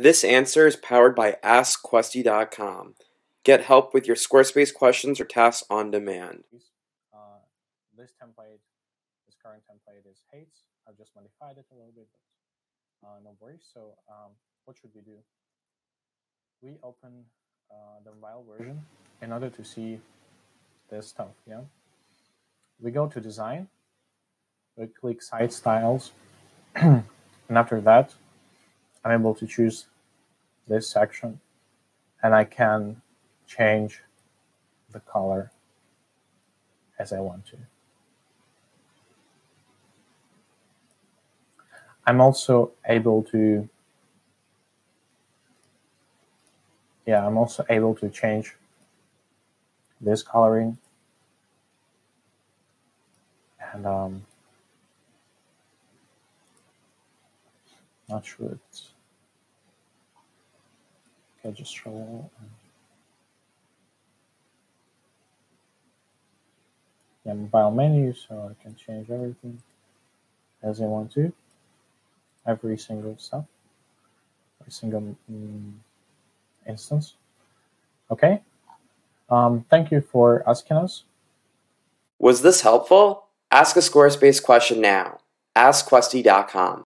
This answer is powered by AskQuesty.com. Get help with your Squarespace questions or tasks on demand. Uh, this template, this current template is Hayes. I've just modified it a little bit, but uh, no worries. So um, what should we do? We open uh, the mobile version in order to see this stuff. Yeah, we go to design. We click site styles, and after that, I'm able to choose this section, and I can change the color as I want to. I'm also able to, yeah, I'm also able to change this coloring and um, not sure it's okay just show yeah mobile menu so I can change everything as I want to every single stuff every single mm, instance okay um, thank you for asking us Was this helpful? Ask a Squarespace question now. AskQuesty.com.